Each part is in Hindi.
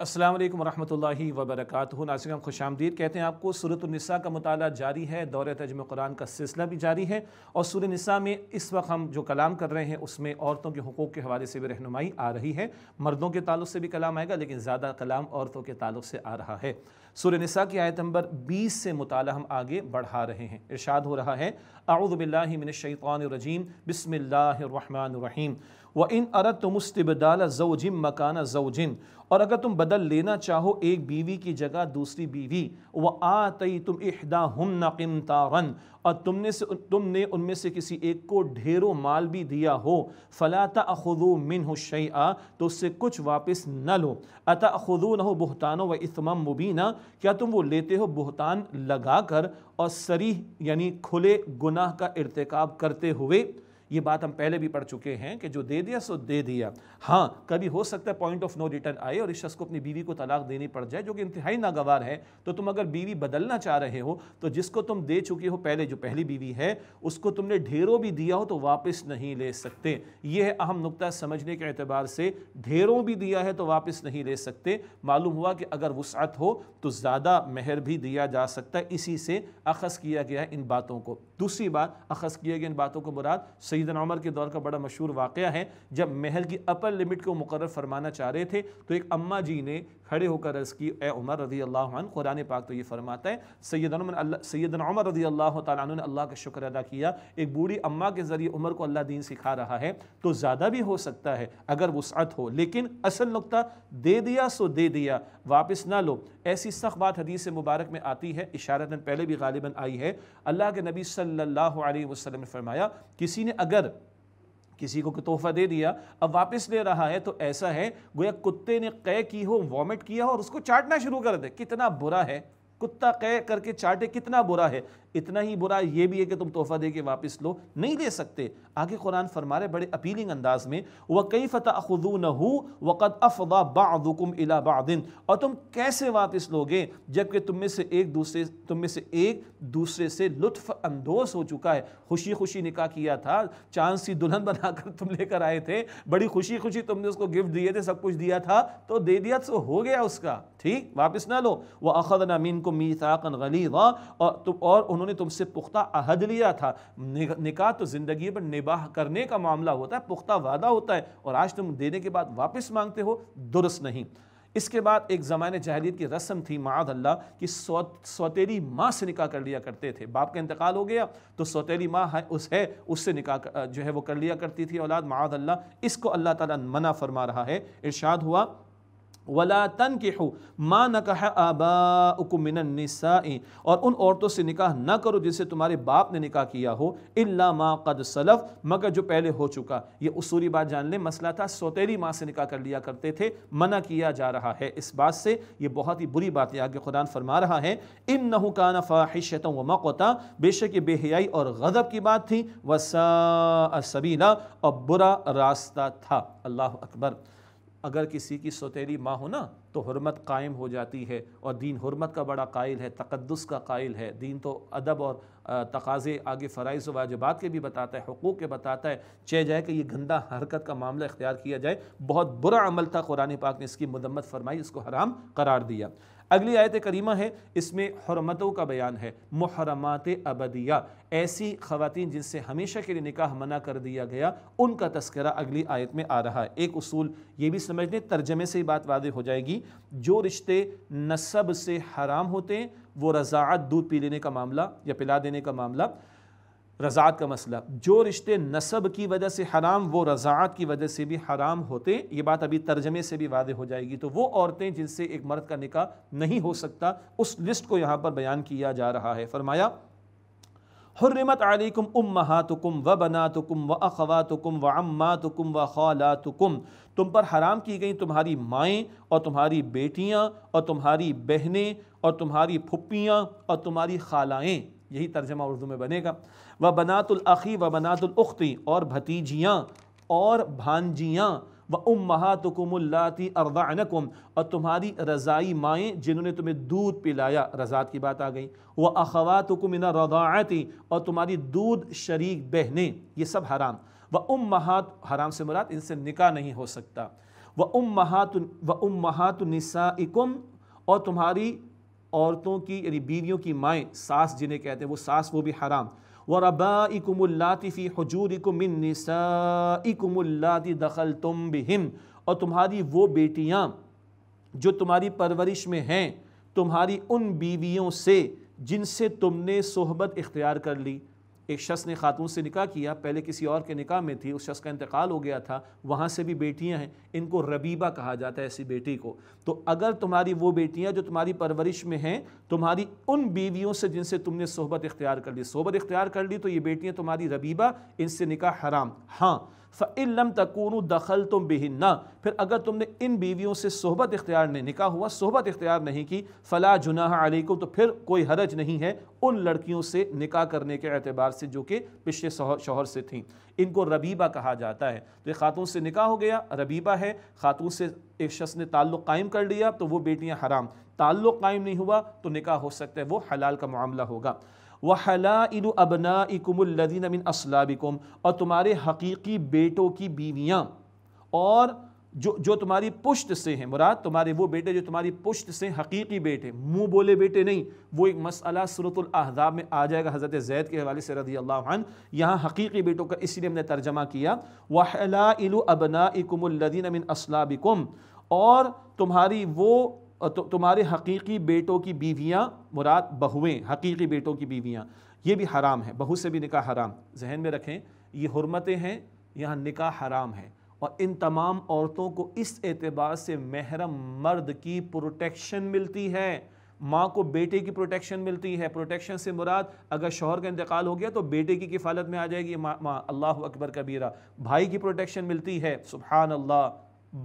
अस्सलाम वालेकुम रहमतुल्लाहि व नासिक खुश आमदीद कहते हैं आपको सूरतनिसा का मुताला जारी है दौर तजम कुरान का सिलसिला भी जारी है और सूर निसा में इस वक्त हम जो कलाम कर रहे हैं, उसमें औरतों के हकूक़ के हवाले से भी रहनुमाई आ रही है। मर्दों के ताल्लुक से भी कलाम आएगा, लेकिन ज़्यादा कलाम औरतों के ताल्लुक से आ रहा है। सूर निसा की आयत नंबर बीस से मुताला हम आगे बढ़ा रहे हैं। इरशाद हो रहा है आउदबिल्लिमिनशैतानरजीम बसमीम व इन अरत मुस्तबदाल जवजिम मकाना जवजिन और अगर तुम बदल लेना चाहो एक बीवी की जगह दूसरी बीवी व आतई तुम इहदा हम नकिम तारन और तुमने से, तुमने उनमें से किसी एक को ढेरों माल भी दिया हो फलाता अखुदू मिन हो शैआ तो उससे कुछ वापस न लो। अता अखुदू न हो बुहतानो व इतमम मुबीना, क्या तुम वो लेते हो बुहतान लगा कर और सरी यानी खुले गुनाह का इरतकब करते हुए? ये बात हम पहले भी पढ़ चुके हैं कि जो दे दिया, सो दे दिया। हाँ कभी हो सकता है पॉइंट ऑफ़ नो रिटर्न आए और इस शख्स को अपनी बीवी को तलाक देनी पड़ जाए, जो कि इंतहाई नागवार है। तो तुम अगर बीवी बदलना चाह रहे हो तो जिसको तुम दे चुके हो, पहले जो पहली बीवी है, उसको तुमने ढेरों भी दिया हो तो वापस नहीं ले सकते। ये है अहम नुकता समझने के अतबार से। ढेरों भी दिया है तो वापस नहीं ले सकते। मालूम हुआ कि अगर वसअत हो तो ज़्यादा महर भी दिया जा सकता है। इसी से अखज़ किया गया इन बातों को। दूसरी बात अखज़ किया गया इन बातों को मुराद सईदन उमर के दौर का बड़ा मशहूर वाक़ है, जब महल की अपर लिमिट को मुकर फरमाना चाह रहे थे तो एक अम्मा जी ने खड़े होकर अर्ज़ की, ए उमर रदी अल्लाह कुरान पाक तो ये फरमाता है सैदन सैदन उमर रदी अल्लाह तु ने अल्लाह का शुक्र अदा किया, एक बूढ़ी अम्मा के ज़रिए उमर को अल्लाह दीन सिखा रहा है तो ज़्यादा भी हो सकता है, अगर वसअत हो, लेकिन असल नुकता दे दिया सो दे दिया, वापस ना लो। ऐसी सख्त बात हदीस मुबारक में आती है, इशारतन पहले भी गालिबा आई है, अल्लाह के नबी सल्ला वसलम ने फरमाया, किसी ने अगर किसी को तोहफा दे दिया, अब वापस ले रहा है तो ऐसा है, गोया कुत्ते ने कै की हो, वॉमिट किया हो और उसको चाटना शुरू कर दे। कितना बुरा है, कुत्ता कै करके चाटे, कितना बुरा है। इतना ही बुरा ये भी है कि तुम तोहफा दे के वापस लो, नहीं ले सकते। आगे कुरान फरमा रहे बड़े अपीलिंग अंदाज में वह कई फ़तः खुदू न हो वक़द अफदा बादुकुम इला और तुम कैसे वापस लोगे, जबकि तुम में से एक दूसरे, तुम में से एक दूसरे से लुत्फ अंदोज हो चुका है। खुशी खुशी निकाह किया था, चाँद सी दुल्हन बनाकर तुम लेकर आए थे, बड़ी खुशी खुशी तुमने उसको गिफ्ट दिए थे, सब कुछ दिया था तो दे दिया तो हो गया उसका। ठीक? वापस ना लो। वह अखद नमीन को मीसाकन गली और तुम, और उन्होंने तुमसे पुख्ता अहद लिया था। निकाह तो ज़िंदगी पर निबाह करने का मामला होता है, पुख्ता वादा होता है और आज तुम देने के बाद वापस मांगते हो, दुरुस्त नहीं। इसके बाद एक ज़माने जहलीत की रस्म थी माद अल्लाह कि सौ सौतेली माँ से निकाह कर लिया करते थे। बाप का इंतकाल हो गया तो सौतेली माँ है, उस है, उससे निकाह जो है वो कर लिया करती थी औलाद माद अल्लाह। इसको अल्लाह ताला मना फरमा रहा है। इरशाद हुआ वला तन के हो माँ न कहा आबामिनसाई और उन औरतों से निकाह न करो जिसे तुम्हारे बाप ने निकाह किया हो, इल्ला माँ कद सलफ, मगर जो पहले हो चुका। ये उसूरी बात जान ले, मसला था सौतेरी माँ से निकाह कर लिया करते थे, मना किया जा रहा है। इस बात से ये बहुत ही बुरी बात है, आगे खुदान फरमा रहा है। इन नहु का नफ़ाहिशत व मकोता, बेशक ये बेहयाई और गज़ब की बात थी वसा सबीला, और बुरा रास्ता था। अल्लाह अकबर। अगर किसी की सोतेरी माँ हो ना तो हरमत कायम हो जाती है और दीन हरमत का बड़ा कायल है तकदस का कायल है। दीन तो अदब और तकाज़े, आगे फ़राइज वाजबात के भी बताता है, हकूक़ के बताता है। चाहे जाए कि ये गंदा हरकत का मामला इख्तियार किया जाए, बहुत बुरा अमल था, कुरान पाक ने इसकी मदम्मत फरमाई, इसको हराम करार दिया। अगली आयत करीमा है, इसमें हरमतों का बयान है मुहरमात अबदिया। ऐसी खवतिन जिनसे हमेशा के लिए निकाह मना कर दिया गया, उनका तस्करा अगली आयत में आ रहा है। एक उसूल ये भी समझ लें, तर्जमे से ही बात वादे हो जाएगी, जो रिश्ते नसब से हराम होते हैं, वो रज़ात दूध पी लेने का मामला या पिला देने का मामला रज़ात का मसला। जो रिश्ते नसब की वजह से हराम, वो रज़ात की वजह से भी हराम होते, ये बात अभी तर्जमे से भी वादे हो जाएगी। तो वो औरतें जिनसे एक मर्द का निकाह नहीं हो सकता, उस लिस्ट को यहाँ पर बयान किया जा रहा है। फरमाया, हर्रमत आलिकुम उम्महातुकुम व बनातुकुम व अखवातुकुम व अम्मातुकुम व खालातुकुम। तुम पर हराम की गई तुम्हारी माएँ और तुम्हारी बेटियाँ और तुम्हारी बहनें और तुम्हारी फुप्पियाँ और तुम्हारी खालाएँ। यही तर्जमा उर्दू में बनेगा। व बनातुल अखी व बनातुल उख्ती और भतीजियाँ और भांजियाँ। व उम महातुकुमल्लाती अर्दानकुम और तुम्हारी रज़ाई माएँ जिन्होंने तुम्हें दूध पिलाया। रज़ात की बात आ गई। व अखवातुकुमिना रदाती और तुम्हारी दूध शरीक बहनें, ये सब हराम। व उम महात हराम से मुराद, इनसे निकाह नहीं हो सकता। व उम महात व उम महात निसाइकुम और तुम्हारी औरतों की, यानी बीवियों की माएँ, सास जिन्हें कहते हैं, वो सास वो भी हराम। व रबाकुमल्लाफ़ी हजूरिकुमिन निसाइकुमुल्लाति दखल तुम बिहिन और तुम्हारी वो बेटियाँ जो तुम्हारी परवरिश में हैं, तुम्हारी उन बीवियों से जिनसे तुमने सोहबत इख्तियार कर ली। एक शख्स ने खातून से निकाह किया, पहले किसी और के निकाह में थी, उस शख्स का इंतकाल हो गया था, वहाँ से भी बेटियाँ हैं, इनको रबीबा कहा जाता है ऐसी बेटी को। तो अगर तुम्हारी वो बेटियाँ जो तुम्हारी परवरिश में हैं, तुम्हारी उन बीवियों से जिनसे तुमने सोहबत इख्तियार कर ली, सोहबत इख्तियार कर ली तो ये बेटियाँ तुम्हारी रबीबा, इनसे निकाह हराम। हाँ फ़िल्म तकून दखल तुम बिहिन्ना फिर अगर तुमने इन बीवियों से सोहबत इख्तियार नहीं निका हुआ सोहबत इख्तियार नहीं की फ़ला जुनाह अलैकुम तो फिर कोई हरज नहीं है उन लड़कियों से निका करने के अतबार से जो कि पिछले शोहर से थीं इनको रबीबा कहा जाता है तो खातून से निका हो गया रबीबा है खातून से एक शख्स ने ताल्लुक़ कायम कर लिया तो वो बेटियाँ हराम ताल्लुक़ कायम नहीं हुआ तो निका हो सकता है वो हलाल का मामला होगा व मिन असलाबिकुम और तुम्हारे हकीकी बेटों की बीवियाँ। और जो जो तुम्हारी पुश्त से हैं, मुराद, तुम्हारे वो बेटे जो तुम्हारी पुश्त से हकीकी बेटे, मुँह बोले बेटे नहीं, वो एक मसला सुरतुल्हदाब में आ जाएगा हज़रत जैद के हवाले से रदी अल्लाह यहाँ हकीकी बेटों का इसीलिए हमने तर्जमा किया वहलाइल अबनाइकुमुल्लदीन मिन असलाबिकुम और तुम्हारी वो तो तुम्हारे हकीकी बेटों की बीवियाँ मुराद बहुएँ हकीकी बेटों की बीवियाँ ये भी हराम है। बहू से भी निकाह हराम। जहन में रखें ये हरमतें हैं यहाँ निकाह हराम है। और इन तमाम औरतों को इस एतबार से महरम मर्द की प्रोटेक्शन मिलती है। माँ को बेटे की प्रोटेक्शन मिलती है। प्रोटेक्शन से मुराद अगर शोहर का इंतकाल हो गया तो बेटे की किफ़ालत में आ जाएगी। माँ मा, अल्लाह अकबर कबीरा। भाई की प्रोटेक्शन मिलती है। सुबहान अल्लाह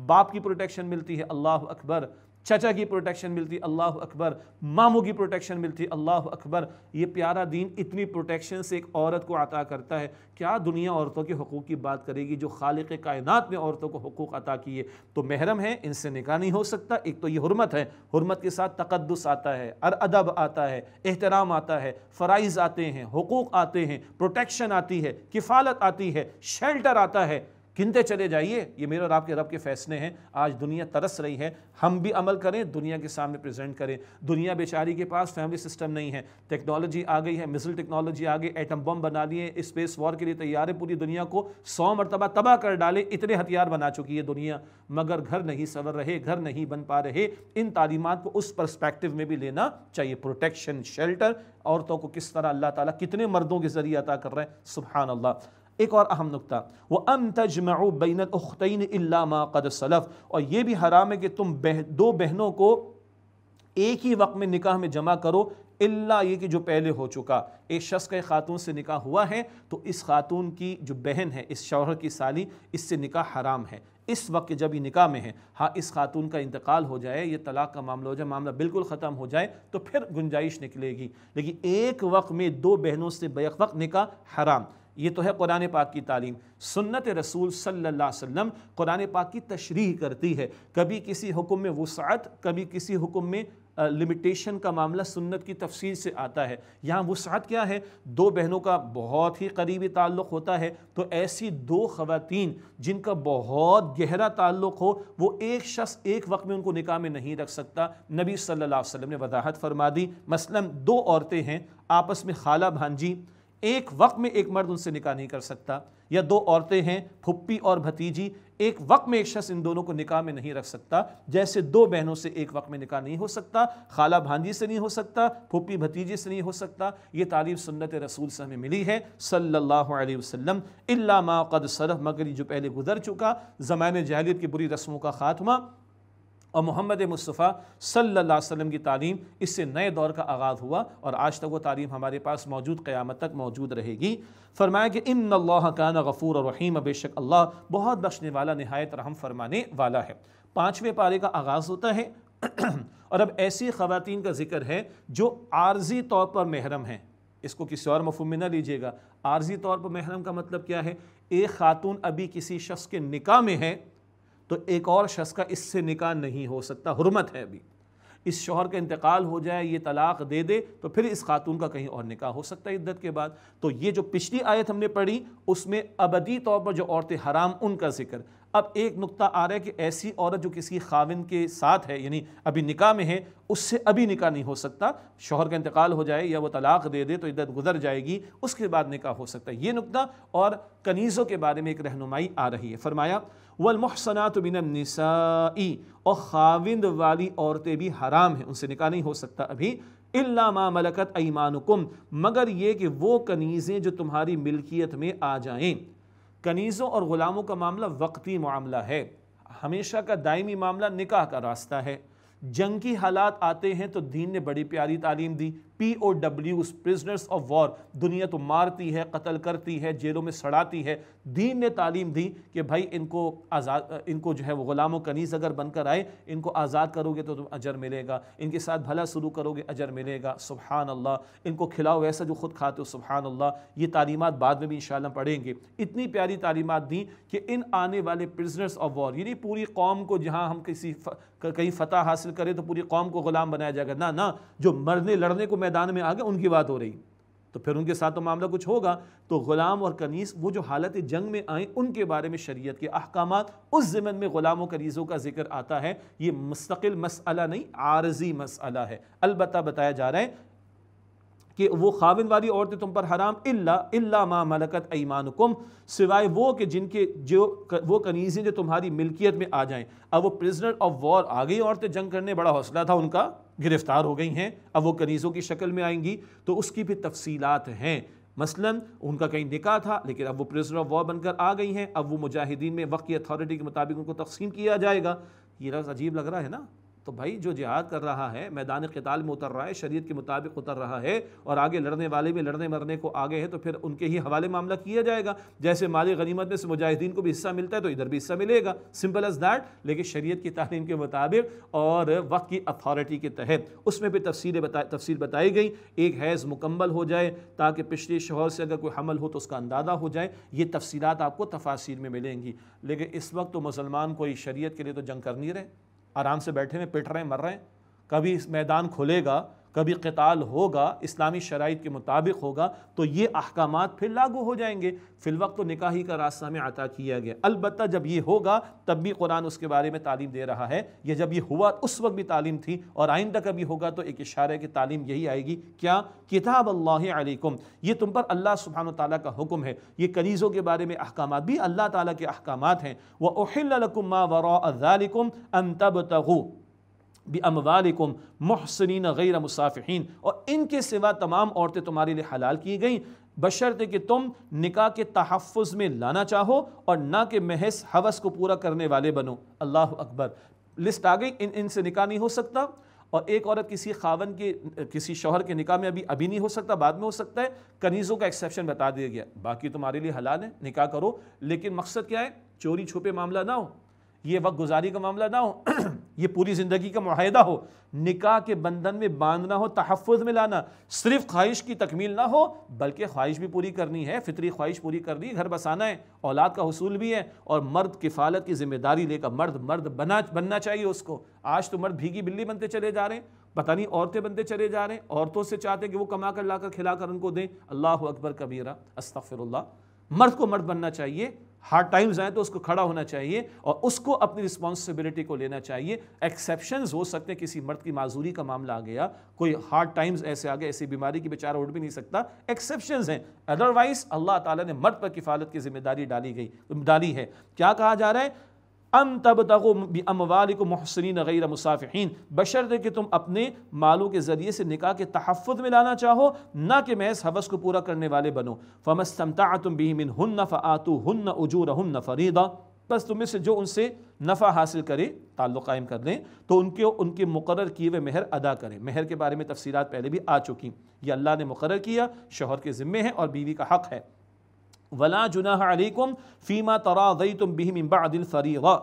बाप की प्रोटेक्शन मिलती है। अल्लाह अकबर। चचा की प्रोटेक्शन मिलती, अल्लाह अकबर। मामू की प्रोटेक्शन मिलती, अल्लाह अकबर। ये प्यारा दीन इतनी प्रोटेक्शन से एक औरत को अता करता है। क्या दुनिया औरतों के हकूक़ की बात करेगी जो खालिक कायनात ने औरतों को हकूक़ अता किए? तो महरम है, इनसे निकाह नहीं हो सकता। एक तो ये हरमत है, हरमत के साथ तकदस आता है अर अदब आता है, एहतराम आता है, फ़राइज़ आते हैं, हकूक़ आते हैं प्रोटेक्शन आती है, किफ़ालत आती है शेल्टर आता है। गिनते चले जाइए। ये मेरे और आपके रब के फैसले हैं। आज दुनिया तरस रही है। हम भी अमल करें, दुनिया के सामने प्रेजेंट करें। दुनिया बेचारी के पास फैमिली सिस्टम नहीं है। टेक्नोलॉजी आ गई है मिसल टेक्नोलॉजी आ गई एटम बम बना लिए स्पेस वॉर के लिए तैयार है। पूरी दुनिया को सौ मरतबा तबाह कर डाले। इतने हथियार बना चुकी है दुनिया। मगर घर नहीं सवर रहे, घर नहीं बन पा रहे। इन तालीमत को उस परस्पेक्टिव में भी लेना चाहिए। प्रोटेक्शन शेल्टर औरतों को किस तरह अल्लाह ताला कितने मर्दों के ज़रिए अता कर रहे हैं। सुबहान अल्लाह। एक और अहम नुकता वो अम तजमऊ बैन उख्तैन कद सलफ़। और ये भी हराम है कि तुम बह, दो बहनों को एक ही वक्त में निकाह में जमा करो इल्ला ये कि जो पहले हो चुका। एक शख्स का खातून से निकाह हुआ है तो इस खातून की जो बहन है इस शौहर की साली इससे निकाह हराम है। इस वक्त जब ये निकाह में है हाँ इस खातून का इंतकाल हो जाए ये तलाक का मामला हो जाए मामला बिल्कुल ख़त्म हो जाए तो फिर गुंजाइश निकलेगी। लेकिन एक वक्त में दो बहनों से बैक वक्त निकाह हराम। ये तो है कुरान पाक की तालीम। सुन्नत रसूल अलैहि वसल्लम कुरान पाक की तशरीह करती है। कभी किसी हुक्म में वसात कभी किसी हुक्म में लिमिटेशन का मामला सुन्नत की तफसील से आता है। यहाँ वसात क्या है? दो बहनों का बहुत ही करीबी ताल्लुक़ होता है। तो ऐसी दो ख़वातीन जिनका बहुत गहरा ताल्लुक़ हो, वो एक शख्स एक वक्त में उनको निकाह में नहीं रख सकता। नबी अलैहि वसल्लम ने वजाहत फरमा दी। मसलन दो औरतें हैं, आपस में खाला भांजी एक वक्त में एक मर्द उनसे निकाह नहीं कर सकता। या दो औरतें हैं, फुप्पी और भतीजी, एक वक्त में एक शख्स इन दोनों को निकाह में नहीं रख सकता। जैसे दो बहनों से एक वक्त में निकाह नहीं हो सकता, खाला भांजी से नहीं हो सकता, फुप्पी भतीजी से नहीं हो सकता। ये तारीफ़ सुन्नत रसूल से हमें मिली है, सल्लल्लाहु अलैहि वसल्लम। इल्ला मा कद सरफ मगर जो पहले गुजर चुका, ज़माने जहलीत की बुरी रस्मों का खात्मा और मोहम्मद मुस्तफ़ा अलैहि वसल्लम की तालीम इससे नए दौर का आगाज़ हुआ और आज तक वो तालीम हमारे पास मौजूद क़्यामत तक मौजूद रहेगी। फरमाया कि इन कान गफ़ूर और रहीम बेशक अल्लाह बहुत बख्शने वाला, नहायत रहम फरमाने वाला है। पाँचवें पारे का आगाज़ होता है और अब ऐसी ख़वातीन का ज़िक्र है जो आर्जी तौर पर महरम हैं। इसको किसी और मफहम में ना लीजिएगा। आर्जी तौर पर महरम का मतलब क्या है? एक खातून अभी किसी शख्स के निकाह में है तो एक और शख्स का इससे निकाह नहीं हो सकता, हरमत है अभी इस शोहर का इंतकाल हो जाए, ये तलाक दे दे तो फिर इस खातून का कहीं और निकाह हो सकता है इद्दत के बाद। तो ये जो पिछली आयत हमने पढ़ी, उसमें अबदी तौर पर जो औरतें हराम, उनका ज़िक्र। अब एक नुक्ता आ रहा है कि ऐसी औरत जो किसी खाविन के साथ है, यानी अभी निकाह में है, उससे अभी निकाह नहीं हो सकता। शोहर का इंतकाल हो जाए या वो तलाक दे दे तो इद्दत गुजर जाएगी, उसके बाद निकाह हो सकता है। ये नुकता और कनीज़ों के बारे में एक रहनुमाई आ रही है। फरमाया वलमहसनात बिनसाई और खाविंद वाली औरतें भी हराम हैं, उनसे निकाह नहीं हो सकता अभी। इल्ला मा मलकत ईमानुकुम मगर ये कि वो कनीज़ें जो तुम्हारी मिल्कियत में आ जाएँ। कनीज़ों और ग़ुलामों का मामला वक्ती मामला है। हमेशा का दायमी मामला निकाह का रास्ता है। जंग की हालात आते हैं तो दीन ने बड़ी प्यारी तालीम दी P O W prisoners of war दुनिया तो मारती है, कत्ल करती है, जेलों में सड़ाती है। दीन ने तालीम दी कि भाई इनको आज़ाद, इनको जो है वो ग़ुलाम कनीस अगर बनकर आए, इनको आज़ाद करोगे तो तुम अजर मिलेगा। इनके साथ भला शुरू करोगे, अजर मिलेगा। सुबहान अल्लाह इनको खिलाओ वैसा जो खुद खाते हो सुबहान अल्लाह ये तालीमत बाद में भी इन पढ़ेंगे। इतनी प्यारी तालीमत दी कि इन आने वाले प्रिजनर्स ऑफ़ वॉर यानी पूरी कौम को जहाँ हम किसी कहीं फ़तह हासिल करें तो पूरी कौम को ग़ुलाम बनाया जाएगा। ना ना, जो मरने, लड़ने को मैदान में आ गए उनकी बात हो रही। तो फिर उनके साथ तो मामला कुछ होगा। तो ग़ुलाम और कनीस, वो जो हालत जंग में आए, उनके बारे में शरीयत के अहकाम उस ज़मन में ग़ुलाम व कनीज़ों का ज़िक्र आता है। ये मुस्तकिल मसला नहीं, आरजी मसला है। अलबत् बताया जा रहा है कि वो खाविन वाली औरतें तुम पर हराम, इल्ला इल्ला मा मलकत ईमानुकुम सिवाय वो कि जिनके जो वो कनीज़ें जो तुम्हारी मिल्कियत में आ जाएँ। अब वो प्रिजनर ऑफ़ वॉर आ गई औरतें जंग करने, बड़ा हौसला था, उनका गिरफ़्तार हो गई हैं। अब वो कनीज़ों की शक्ल में आएँगी तो उसकी भी तफसीलात हैं। मसलन, उनका कहीं निकाह था, लेकिन अब वो प्रिजनर ऑफ़ वॉर बनकर आ गई हैं। अब वो मुजाहिदीन में वक्त की अथॉरिटी के मुताबिक उनको तकसीम किया जाएगा। ये लफ्ज़ अजीब लग रहा है ना? तो भाई जो जिहाद कर रहा है, मैदान कताल में उतर रहा है शरीय के मुताबिक उतर रहा है और आगे लड़ने वाले भी लड़ने मरने को आगे है तो फिर उनके ही हवाले मामला किया जाएगा। जैसे माली गनीमत में से मुजाहिदीन को भी हिस्सा मिलता है तो इधर भी हिस्सा मिलेगा। सिंपल एज दैट लेकिन शरीय की तालीम के मुताबिक और वक्त की अथॉरिटी के तहत। उसमें भी तफसील बता तफसील बताई गई। एक हैज़ मुकम्मल हो जाए, ताकि पिछले शोहर से अगर कोई हमल हो तो उसका अंदाज़ा हो जाए। ये तफसीत आपको तफासिर में मिलेंगी। लेकिन इस वक्त तो मुसलमान कोई शरीयत के लिए तो जंग कर नहीं रहे। आराम से बैठे हैं पिट रहे हैं मर रहे हैं। कभी इस मैदान खुलेगा कभी कताल होगा, इस्लामी शराइ के मुताबिक होगा तो ये अहकाम फिर लागू हो जाएँगे। फ़िलवक्त तो निकाही का रास्ता में अता किया गया। अलबत् जब ये होगा, तब भी कुरान उसके बारे में तालीम दे रहा है। ये जब ये हुआ, उस वक्त भी तालीम थी और आइंदा कभी होगा तो एक इशारे की तालीम यही आएगी। क्या? किताब अल्लाम ये तुम पर अल्लाह सुबहान तला का हुक्म है। ये कनीज़ों के बारे में अहकाम भी अल्लाह ताला के अहकाम हैं। वह अन तब भी अमवालिकुम मोहसिन गैर मुसाफ़िन और इनके सिवा तमाम औरतें तुम्हारे लिए हलाल की गई। बशर्त कि तुम निकाह के तहफ़ में लाना चाहो और ना कि महस हवस को पूरा करने वाले बनो। अल्लाह अकबर। लिस्ट आ गई, इन, इनसे निकाह नहीं हो सकता। और एक औरत किसी खावन के, किसी शोहर के निकाह में अभी अभी नहीं हो सकता, बाद में हो सकता है। कनीज़ों का एक्सेप्शन बता दिया गया। बाकी तुम्हारे लिए हलाल है, निकाह करो। लेकिन मकसद क्या है? चोरी छुपे मामला ना हो। ये वक्त गुजारी का मामला ना हो, ये पूरी ज़िंदगी का माहिदा हो, निकाह के बंधन में बांधना हो तहफ़ में लाना, सिर्फ़ ख्वाहिश की तकमील ना हो, बल्कि ख्वाहिश भी पूरी करनी है, फितरी ख्वाहिश पूरी करनी घर बसाना है, औलाद का हसूल भी है, और मर्द किफ़ालत की ज़िम्मेदारी लेकर मर्द मर्द बना, बनना चाहिए उसको। आज तो मर्द भीगी बिल्ली बनते चले जा रहे हैं, पता नहीं औरतें बनते चले जा रहे हैं, औरतों से चाहते हैं कि वो कमा कर ला कर खिला कर उनको दें। अल्लाह अकबर कबीरा अस्तफ़िर मर्द को मर्द बनना चाहिए हार्ड टाइम्स आए तो उसको खड़ा होना चाहिए और उसको अपनी रिस्पॉन्सिबिलिटी को लेना चाहिए। एक्सेप्शन हो सकते हैं, किसी मर्द की माजूरी का मामला आ गया, कोई हार्ड टाइम्स ऐसे आ गए, ऐसी बीमारी की बेचारा उठ भी नहीं सकता। एक्सेप्शन हैं। अदरवाइज़ अल्लाह ताला ने मर्द पर किफ़ालत की ज़िम्मेदारी डाली गई, डाली है। क्या कहा जा रहा है? अम तब तगो अमवाल को महसनिन गैर मुसाफ़िन बशर्त कि तुम अपने मालों के ज़रिए से निकाह के तहफ़ में लाना चाहो ना कि महज हवस को पूरा करने वाले बनो फ़मस्तमता तुम भी मिन हन्न फ़ातु हन्न उजूर हन्न फ़रीदा बस तुम्हें से जो उनसे नफ़ा हासिल करे ताल्लुक़ कायम कर लें तो उनके उनके मुकर किए हुए महर अदा करें महर के बारे में तफसीत पहले भी आ चुकी ये अल्लाह ने मुकर किया शोहर के ज़िम्मे है और बीवी का हक़ है वला जुनाह अलैकुम फ़ीमा तरादई तुम बिहिम बादिल फ़रीगा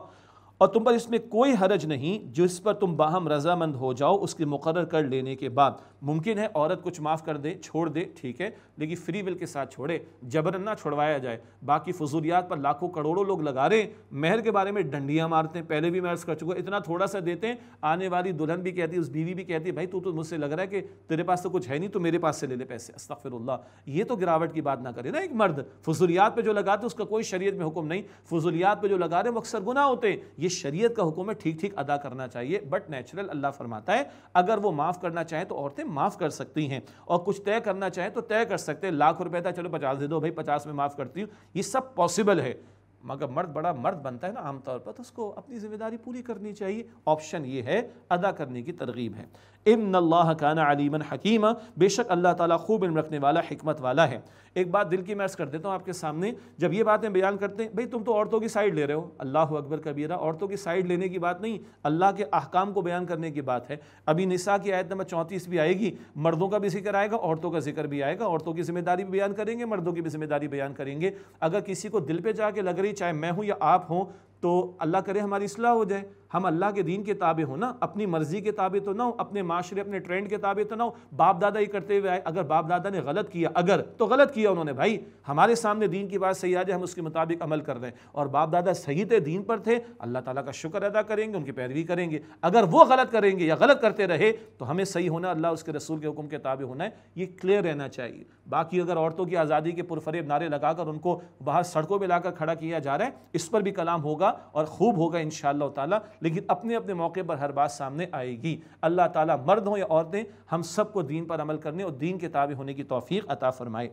और तुम पर इसमें कोई हरज नहीं, जिस पर तुम बाहम रजामंद हो जाओ, उसके मुकर कर लेने के बाद। मुमकिन है औरत कुछ माफ़ कर दे, छोड़ दे, ठीक है, लेकिन फ्री विल के साथ छोड़े, जबरन ना छुड़वाया जाए। बाकी फजूलियात पर लाखों करोड़ों लोग लगा रहे महर के बारे में डंडियाँ मारते हैं, पहले भी मैं कर चुका इतना थोड़ा सा देते हैं, आने वाली दुल्हन भी कहती है, उस बीवी भी कहती है, भाई, तू तो मुझसे लग रहा है कि तेरे पास तो कुछ है नहीं तो मेरे पास से ले ले पैसे। अस्तफिर ये तो गिरावट की बात ना करे ना एक मर्द। फजूलियात पर जो लगाते उसका कोई शरीय में हुक्म नहीं। फजूलियात पर जो लगा रहे वो अक्सर गुना होते हैं। ये शरीयत का हुक्म है ठीक ठीक अदा करना चाहिए। बट नेचुरल अल्लाह फरमाता है, अगर वो माफ़ करना चाहे तो औरतें माफ़ कर सकती हैं और कुछ तय करना चाहें तो तय कर सकते हैं। लाख रुपए था, चलो पचास दे दो, भाई पचास में माफ़ करती हूँ। ये सब पॉसिबल है। मगर मर्द बड़ा मर्द बनता है ना आमतौर पर तो उसको अपनी ज़िम्मेदारी पूरी करनी चाहिए। ऑप्शन ये है, अदा करने की तरगीब है। इन अल्लाह काना अलीमन हकीमा। बेशक अल्लाह ताला खूब इल्म रखने वाला हमत वाला है। एक बात दिल की मैं कर देता हूँ आपके सामने, जब ये बातें बयान करते हैं, भाई, तुम तो औरतों की साइड ले रहे हो। अल्लाह अकबर कबीरा, औरतों की साइड लेने की बात नहीं, अल्लाह के अहकाम को बयान करने की बात है। अभी निसा की आयत नंबर चौंतीस भी आएगी, मर्दों का भी ज़िक्र आएगा, औरतों का ज़िक्र भी आएगा, औरतों की ज़िम्मेदारी भी बयान करेंगे, मर्दों की भी ज़िम्मेदारी बयान करेंगे। अगर किसी को दिल पर जाके लग रही, चाहे मैं हूँ या आप हों तो अल्लाह करे हमारी इसलाह हो जाए। हम अल्लाह के दीन के ताबे हो ना, अपनी मर्ज़ी के ताबे तो ना हो, अपने माशरे, अपने ट्रेंड के ताबे तो ना हो। बाप दादा ही करते हुए आए, अगर बाप दादा ने गलत किया, अगर तो गलत किया उन्होंने। भाई, हमारे सामने दीन की बात सही आ जाए हम उसके मुताबिक अमल कर रहे हैं। और बाप दादा सही थे, दीन पर थे, अल्लाह ताला का शुक्र अदा करेंगे, उनकी पैरवी करेंगे। अगर वो गलत करेंगे या गलत करते रहे तो हमें सही होना, अल्लाह उसके रसूल के हुक्म के ताबे होना है। ये क्लियर रहना चाहिए। बाकी अगर औरतों की आज़ादी के पुरफरेब नारे लगाकर उनको बाहर सड़कों में लाकर खड़ा किया जा रहा है, इस पर भी कलाम होगा। और खूब होगा इन ताला, लेकिन अपने अपने मौके पर हर बात सामने आएगी। अल्लाह ताला मर्द हों या औरतें, हम सबको दीन पर अमल करने और दीन के ताबे होने की तोफ़ी अता फ़रमाए।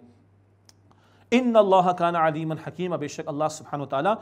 इन अल्लाह खान अलीमन हकीम बेशक अल्लाह सुबहान ताली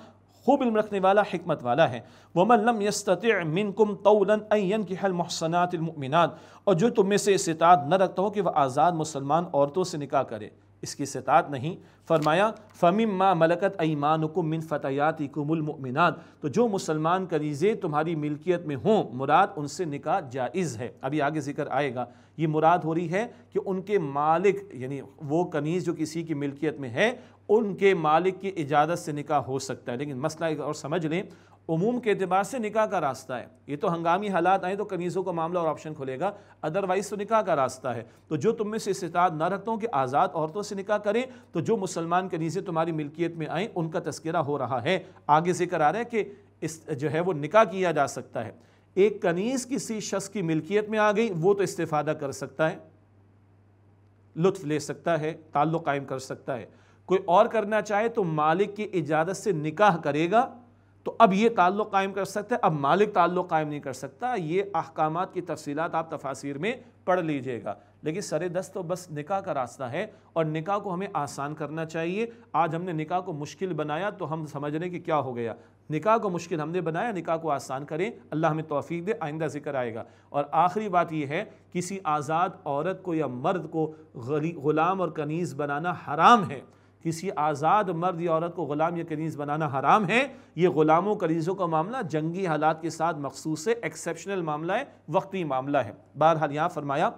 खूब इल्म रखने वाला हमत वाला है। वमलम यस्तत मिनकुम तौलन की हल महसनातमिनत और जो तुम में से इस्तात न रखता हो कि वह आज़ाद मुसलमान औरतों से निकाह करे। इसकी सतात नहीं। फरमाया फ़मिम मा मलकत ईमानकुम मिन फ़तयाती कुमुलमिनत तो जो मुसलमान करीज़े तुम्हारी मिल्कियत में हों, मुराद उनसे निकाह जायज़ है। अभी आगे ज़िक्र आएगा। ये मुराद हो रही है कि उनके मालिक, यानी वो कनीज़ जो किसी की मिल्कियत में है, उनके मालिक की इजाज़त से निकाह हो सकता है। लेकिन मसला एक और समझ लें उमूम के अतबार से निकाह का रास्ता है। ये तो हंगामी हालात आए तो कनीज़ों का मामला और ऑप्शन खुलेगा। अदरवाइज़ तो निकाह का रास्ता है। तो जो तुम में से इस्तात ना रखता हूँ कि आज़ाद औरतों से निकाह करें तो जो मुसलमान कनीज़ें तुम्हारी मिल्कियत में आएँ उनका तस्करा हो रहा है। आगे ज़िक्र आ रहा है कि इस जो है वो निकाह किया जा सकता है। एक कनीज़ किसी शख्स की मिल्कियत में आ गई, वो तो इस्तेफादा कर सकता है, लुत्फ़ ले सकता है, ताल्लुक़ कायम कर सकता है। कोई और करना चाहे तो मालिक की इजाज़त से निकाह करेगा। तो अब ये ताल्लुक़ कायम कर सकते है। अब मालिक ताल्लुक़ कायम नहीं कर सकता। ये अहकाम की तफसीत आप तफासिर में पढ़ लीजिएगा। लेकिन सर दस्त तो बस निकाह का रास्ता है और निकाह को हमें आसान करना चाहिए। आज हमने निकाह को मुश्किल बनाया तो हम समझ रहे कि क्या हो गया। निकाह को मुश्किल हमने बनाया, निकाह को आसान करें। अल्लाह हमें तोफ़ी दे, आइंदा ज़िक्र आएगा। और आखिरी बात यह है, किसी आज़ाद औरत को या मर्द को ग़ुलाम और कनीज़ बनाना हराम है। किसी आज़ाद मर्द या औरत को ग़ुलाम या कनीज़ बनाना हराम है। ये ग़ुलामों, कनीज़ों का मामला जंगी हालात के साथ मखसूस है। एक्सेप्शनल मामला है, वक्ती मामला है। बहरहाल यहाँ फरमाया,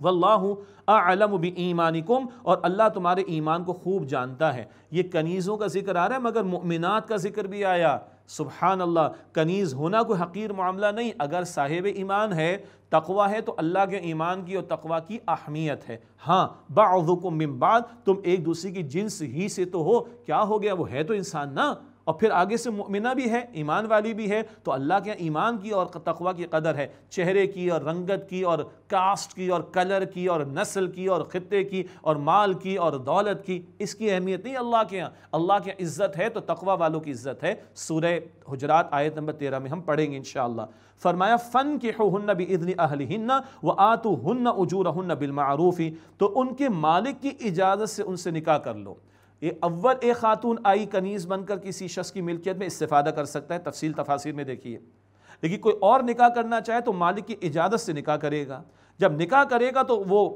वल्लाहु आलम भी ईमानिकुम और अल्लाह तुम्हारे ईमान को खूब जानता है। ये कनीज़ों का ज़िक्र आ रहा है, मगर मुमिनात का ज़िक्र भी आया। सुबहान अल्लाह कनीज़ होना कोई हकीर मामला नहीं। अगर साहिब ईमान है, तकवा है तो अल्लाह के ईमान की और तकवा की अहमियत है। हाँ बाज़ुकुम मिन बाद, तुम एक दूसरे की जिन्स ही से तो हो। क्या हो गया? वो है तो इंसान ना? और फिर आगे से मुमिना भी है, ईमान वाली भी है तो अल्लाह के ईमान की और तकवा की कदर है। चेहरे की और रंगत की और कास्ट की और कलर की और नस्ल की और ख़त्े की और माल की और दौलत की, इसकी अहमियत नहीं अल्लाह के यहाँ। अल्लाह के इज़्ज़त है तो तकवा वालों की इज़्ज़त है। सूर्य हजरात आयत नंबर तेरह में हम पढ़ेंगे इन फरमाया फ़न के हन्न भी इदनी अहलिन व आतु हन्न उजूर हन्न बिलमारूफ़ी तो उनके मालिक की इजाज़त से उनसे निकाह कर लो। ये अव्वल एक खातून आई कनीज़ बनकर किसी शख्स की मिल्कियत में इस्तेफादा कर सकता है, तफसील तफासिर में देखिए। लेकिन कोई और निकाह करना चाहे तो मालिक की इजाज़त से निकाह करेगा। जब निकाह करेगा तो वो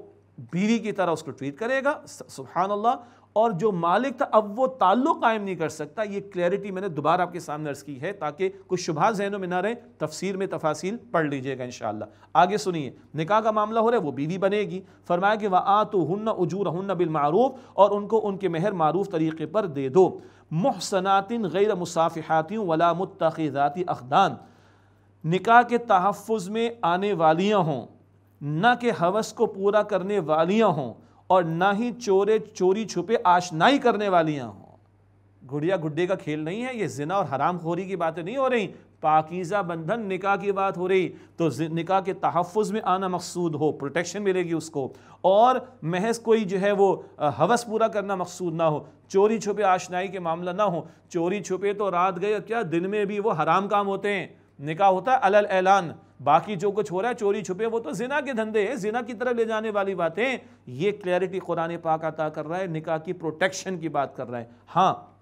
बीवी की तरह उसको ट्रीट करेगा। सुबहान अल्लाह और जो मालिक था, अब वो ताल्लुक कायम नहीं कर सकता। ये क्लैरिटी मैंने दोबारा आपके सामने अर्ज़ की है ताकि कुछ शुभा जहनों में ना रहे, तफसीर में तफासिल पढ़ लीजिएगा इन आगे सुनिए, निकाह का मामला हो रहा है, वो बीवी बनेगी। फरमाया कि वह आ तो हन्ना उजूर हन्ना बिल मारूफ, और उनको उनके मेहर मारूफ तरीके पर दे दो। महसनातिन गैर मुसाफ़ाती वला मुतख़ाती अखदान। निकाह के तहफ़ में आने वालियाँ हों, न के हवस को पूरा करने वालियाँ हों। और ना ही चोरे चोरी छुपे आशनाई करने वालियाँ हों। गुड़िया गुड्डे का खेल नहीं है, ये जिना और हराम खोरी की बातें नहीं हो रही, पाकिज़ा बंधन, निकाह की बात हो रही तो निकाह के तहफ़ में आना मकसूद हो, प्रोटेक्शन मिलेगी उसको। और महज कोई जो है वो हवस पूरा करना मकसूद ना हो, चोरी छुपे आशनाई के मामला ना हो, चोरी छुपे तो रात गए, क्या दिन में भी वो हराम काम होते हैं? निकाह होता है अलल ऐलान बाकी जो कुछ हो रहा है, चोरी छुपे, वो तो जिना के धंधे हैं, जिना की तरफ़ ले जाने वाली बातें ये क्लैरिटी कुरान पाक अता कर रहा है, निकाह की प्रोटेक्शन की बात कर रहा है। हाँ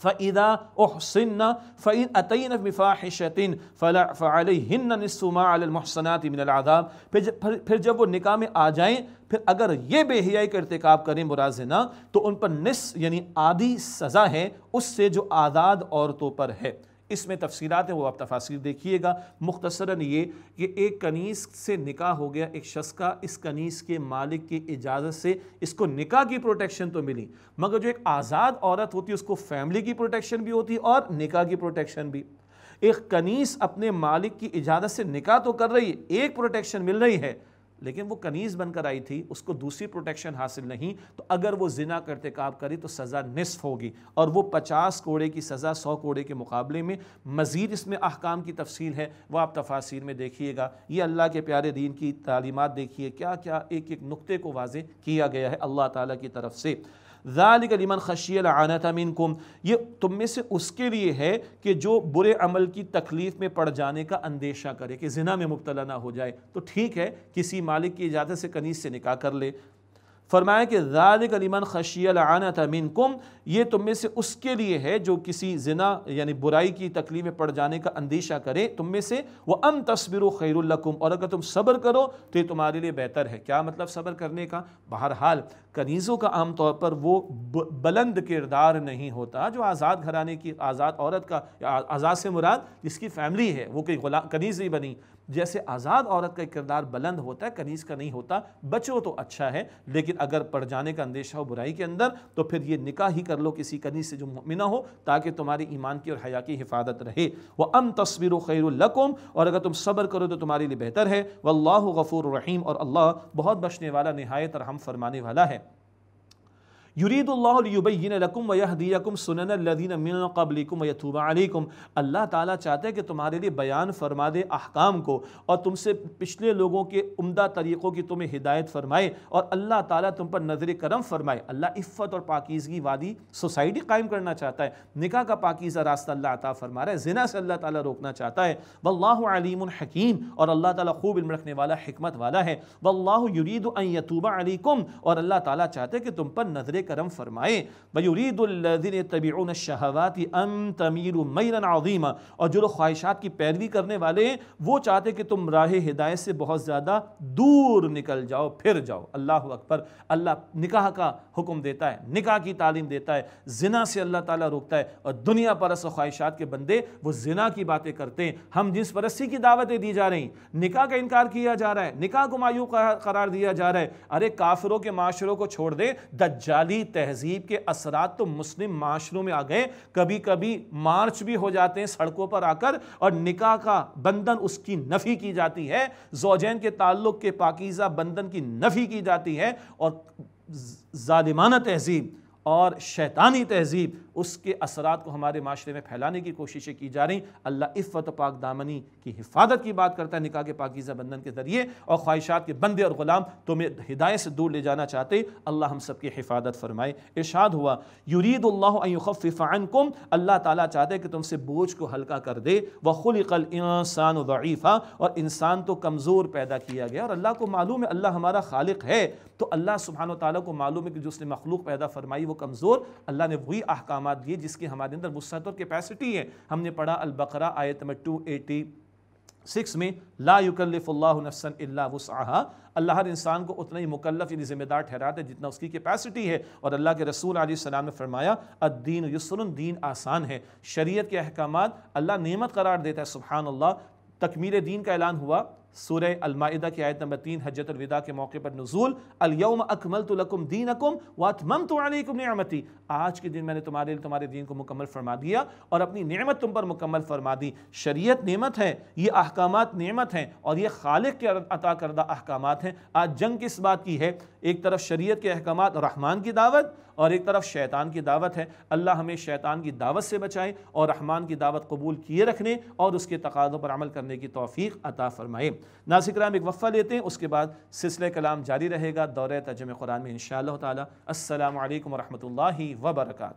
फ़ैदा ओहसिन फ़ैन अतन फ़ाहिशतिन फ़लहिन नस्मासनात मिनलादाब फिर फिर जब वो निकाह में आ जाएँ, फिर अगर ये बेहियाई का इरतकब करें मुराजना तो उन पर निस यानी आधी सज़ा है, उससे जो आज़ाद औरतों पर है। इसमें तफसीलात हैं, वो आप तफासिर देखिएगा। मुख्तसरा ये कि एक कनीस से निकाह हो गया, एक शख्स का। इस कनीस के मालिक की इजाज़त से इसको निकाह की प्रोटेक्शन तो मिली, मगर जो एक आज़ाद औरत होती है उसको फैमिली की प्रोटेक्शन भी होती और निकाह की प्रोटेक्शन भी। एक कनीस अपने मालिक की इजाज़त से निकाह तो कर रही है, एक प्रोटेक्शन मिल रही है लेकिन वो कनीज़ बनकर आई थी, उसको दूसरी प्रोटेक्शन हासिल नहीं तो अगर वो जिना करते काब करी तो सज़ा निसफ होगी। और वो पचास कोड़े की सज़ा सौ कोड़े के मुकाबले में मज़ीद इसमें अहकाम की तफसील है वह आप तफासिर में देखिएगा। ये अल्लाह के प्यारे दीन की तालीमत देखिए क्या क्या एक एक नुक्ते को वाज किया गया है अल्लाह ताली की तरफ़ से। ज़ालिकलिमन खशियल आनतमिन मिनकुम ये तुम में से उसके लिए है कि जो बुरे अमल की तकलीफ़ में पड़ जाने का अंदेशा करे, कि जिना में मुबतला ना हो जाए। तो ठीक है, किसी मालिक की इजाज़त से कनीस से निकाह कर ले। फरमाया कि ज़ालिक अलीमन खशियल आनत मिनकुम, ये तुम में से उसके लिए है जो किसी जिना यानी बुराई की तकलीफ़ में पड़ जाने का अंदेशा करे। तुम में से वह अम तस्बिर खैरुल्लकुम और अगर तुम सब्र करो तो ये तुम्हारे लिए बेहतर है। क्या मतलब सब्र करने का? बहरहाल, कनीज़ों का आम तौर पर वो बुलंद किरदार नहीं होता जो आज़ाद घराने की, आज़ाद औरत का आज़ाद से मुराद जिसकी फैमिली है, वो कोई कनीज़ नहीं बनी। जैसे आज़ाद औरत का किरदार बुलंद होता है कनीज़ का नहीं होता बचो तो अच्छा है, लेकिन अगर पड़ जाने का अंदेशा हो बुराई के अंदर तो फिर ये निकाह ही कर लो किसी कनीज़ से जो मिना हो, ताकि तुम्हारी ईमान की और हया की हिफाजत रहे। वह अम तस्वीर खैरकुम और अगर तुम सब्र करो तो तुम्हारे लिए बेहतर है। वल्लाह गफ़ूर रहीम, और अल्लाह बहुत बचने वाला, नहायत और हम फरमाने वाला है। युरीदुल्लाबैनकुम वहदियकुम सुनदीन मिन कबलिकुम यतूबाकुम अल्लाह ताला चाहते हैं कि तुम्हारे लिए बयान फरमा दे अहकाम को और तुमसे पिछले लोगों के उम्दा तरीक़ों की तुम्हें हिदायत फरमाए और अल्लाह ताला तुम पर नज़र करम फरमाए। अल्लाह इफ़्फ़त और पाकिज़गी वादी सोसाइटी कायम करना चाहता है। निका का पाकिज़ा रास्ता अल्लाह अता फरमा रहा है। जिना से अल्लाह ताला रोकना चाहता है। वल्लाम हकीम और अल्लाह ताला खूब इल्म रखने वाला हमत वाला है। वल्लाह युरीद यतूबा अलीकुम और अल्लाह ताला चाहते हैं कि तुम पर नज़र करम फरमाए। वयुरीदिन तबीन शहवाती अम तमीर मैरन आज़ीमा और जो लोग ख्वाहिशात की पैरवी करने वाले हैं, वो चाहते कि तुम राह हिदायत से बहुत ज़्यादा दूर निकल जाओ, फिर जाओ। अल्लाह अकबर। अल्लाह निकाह का हुक्म देता है, निकाह की तालीम देता है, जिना से अल्लाह ताला रोकता है। और दुनिया परस ख्वाहिशात के बंदे, वो जिना की बातें करते हैं। हम जिस परस्ती की दावतें दी जा रही निकाह का इनकार किया जा रहा है, निकाह को मायू करार दिया जा रहा है। अरे, काफिरों के माशरों को छोड़ दे, दज्जाली अरबी तहजीब के असरात तो मुस्लिम माशरों में आ गए कभी कभी मार्च भी हो जाते हैं सड़कों पर आकर और निकाह का बंधन उसकी नफ़ी की जाती है। जोजैन के ताल्लुक के पाकिज़ा बंधन की नफ़ी की जाती है और ज़ालिमाना तहजीब और शैतानी तहजीब उसके असरात को हमारे माशरे में फैलाने की कोशिशें की जा रही अल्लाह इफ़्फ़त पाक दामनी की हिफाजत की बात करता है, निकाह के पाकिज़ा बंधन के ज़रिए और ख्वाहिशात के बंदे और ग़ुलाम तुम्हें हिदायत से दूर ले जाना चाहते अल्लाह हम सब की हिफाजत फरमाए। इर्शाद हुआ युरीदुल्लाफ़ानकुम अल्लाह ताला चाहते कि तुमसे बोझ को हल्का कर दे। वखुलकल इंसान ज़ीफ़ा और इंसान तो कमज़ोर पैदा किया गया। और अल्लाह को मालूम है, अल्लाह हमारा खालिक है। तो अल्लाह सुबहान तला को मालूम है कि जो उसने मखलूक पैदा फरमाई वो कमज़ोर। अल्लाह ने वही अहकाम दिए जिसकी हमारे अंदर वसत और कैपेसिटी है। हमने पढ़ा अलबकरा, आयत में टू एटी सिक्स में, ला युकल्लिफ़ुल्लाहु इल्ला वुसअहा। अल्लाह हर इंसान को उतना ही मुकल्लफ, यानी जिम्मेदार ठहराते है जितना उसकी कैपेसिटी है। और अल्लाह के रसूल सलाम ने फरमाया, अद्दीन युसरुन, दीन आसान है। शरीयत के अहकाम अल्लाह नेमत करार देता है सुबहान अल्लाह तकमील दीन का ऐलान हुआ। सूर्य अलमाइदा की आयत नंबर तीन हजतुलविदा के मौके पर नजूल, अलयम अकमल तो लकुम दीन अकुम वातमम तो नियामती। आज के दिन मैंने तुम्हारे लिए, तुम्हारे दीन को मुकम्मल फरमा दिया और अपनी नेमत तुम पर मुकम्मल फरमा दी। शरीयत नेमत है, ये अहकाम नेमत हैं और ये खालिक के अता करदा अहकाम हैं। आज जंग किस बात की है? एक तरफ़ शरीयत के अहकाम रहमान की दावत और एक तरफ़ शैतान की दावत है। अल्लाह हमें शैतान की दावत से बचाए और रहमान की दावत कबूल किए रखने और उसके तकादों पर अमल करने की तोफ़ी अता फ़रमाए। नासिक्राम एक वफ़ा लेते हैं, उसके बाद सिलसिले कलाम जारी रहेगा, दौरे तजम कुरान में इन शाह तसलम वरहमल वर्का